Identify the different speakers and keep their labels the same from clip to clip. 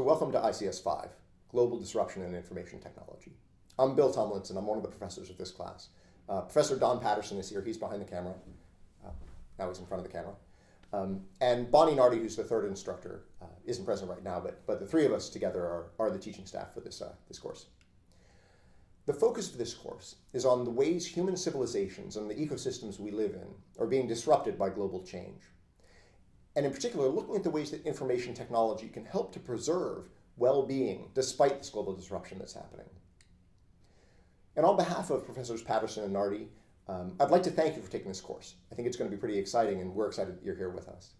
Speaker 1: So welcome to ICS 5, Global Disruption in Information Technology. I'm Bill Tomlinson, I'm one of the professors of this class. Uh, Professor Don Patterson is here. He's behind the camera. Uh, now he's in front of the camera. Um, and Bonnie Nardi, who's the third instructor, uh, isn't present right now, but, but the three of us together are, are the teaching staff for this, uh, this course. The focus of this course is on the ways human civilizations and the ecosystems we live in are being disrupted by global change and in particular, looking at the ways that information technology can help to preserve well-being despite this global disruption that's happening. And on behalf of Professors Patterson and Nardi, um, I'd like to thank you for taking this course. I think it's going to be pretty exciting, and we're excited that you're here with us.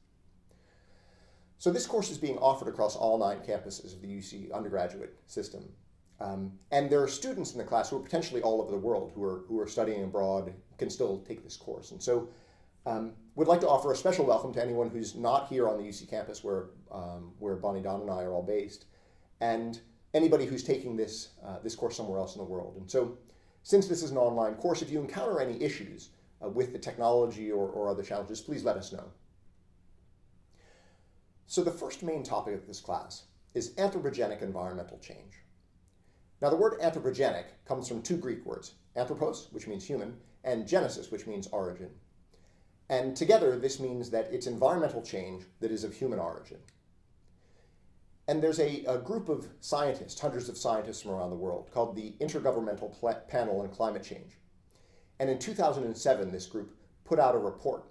Speaker 1: So this course is being offered across all nine campuses of the UC undergraduate system. Um, and there are students in the class who are potentially all over the world who are, who are studying abroad, can still take this course. And so um, would like to offer a special welcome to anyone who's not here on the UC campus where, um, where Bonnie, Don, and I are all based, and anybody who's taking this, uh, this course somewhere else in the world. And so, since this is an online course, if you encounter any issues uh, with the technology or, or other challenges, please let us know. So the first main topic of this class is anthropogenic environmental change. Now the word anthropogenic comes from two Greek words, anthropos, which means human, and genesis, which means origin. And together, this means that it's environmental change that is of human origin. And there's a, a group of scientists, hundreds of scientists from around the world, called the Intergovernmental Panel on Climate Change. And in 2007, this group put out a report.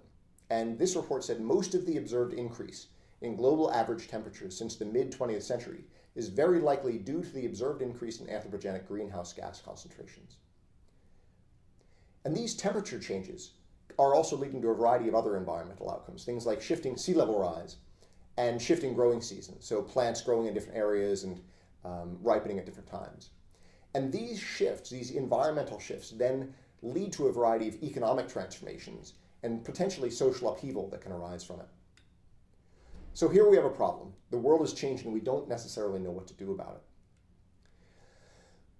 Speaker 1: And this report said most of the observed increase in global average temperatures since the mid 20th century is very likely due to the observed increase in anthropogenic greenhouse gas concentrations. And these temperature changes are also leading to a variety of other environmental outcomes, things like shifting sea level rise and shifting growing seasons, so plants growing in different areas and um, ripening at different times. And these shifts, these environmental shifts, then lead to a variety of economic transformations and potentially social upheaval that can arise from it. So here we have a problem. The world is changing and we don't necessarily know what to do about it.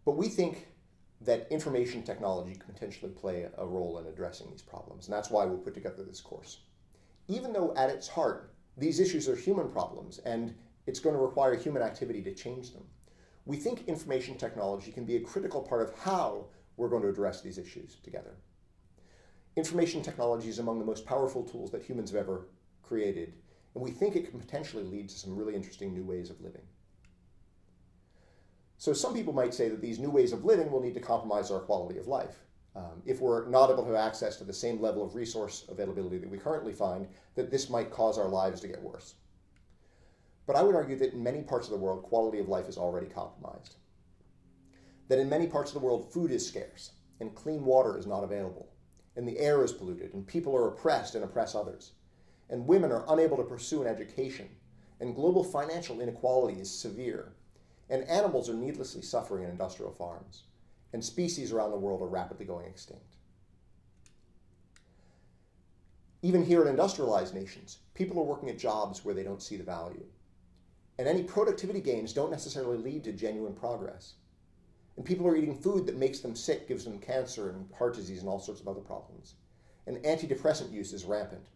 Speaker 1: But we think that information technology can potentially play a role in addressing these problems. And that's why we put together this course. Even though at its heart, these issues are human problems and it's going to require human activity to change them, we think information technology can be a critical part of how we're going to address these issues together. Information technology is among the most powerful tools that humans have ever created, and we think it can potentially lead to some really interesting new ways of living. So some people might say that these new ways of living will need to compromise our quality of life. Um, if we're not able to have access to the same level of resource availability that we currently find, that this might cause our lives to get worse. But I would argue that in many parts of the world, quality of life is already compromised. That in many parts of the world, food is scarce, and clean water is not available, and the air is polluted, and people are oppressed and oppress others, and women are unable to pursue an education, and global financial inequality is severe, and animals are needlessly suffering in industrial farms, and species around the world are rapidly going extinct. Even here in industrialized nations, people are working at jobs where they don't see the value. And any productivity gains don't necessarily lead to genuine progress. And people are eating food that makes them sick, gives them cancer and heart disease and all sorts of other problems. And antidepressant use is rampant.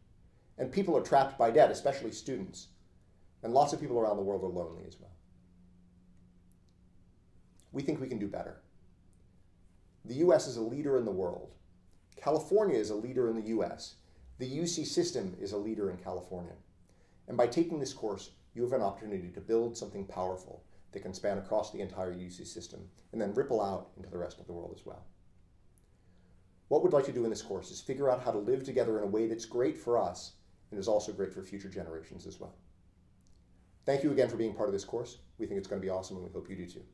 Speaker 1: And people are trapped by debt, especially students. And lots of people around the world are lonely as well we think we can do better. The US is a leader in the world. California is a leader in the US. The UC system is a leader in California. And by taking this course, you have an opportunity to build something powerful that can span across the entire UC system and then ripple out into the rest of the world as well. What we'd like to do in this course is figure out how to live together in a way that's great for us and is also great for future generations as well. Thank you again for being part of this course. We think it's going to be awesome and we hope you do too.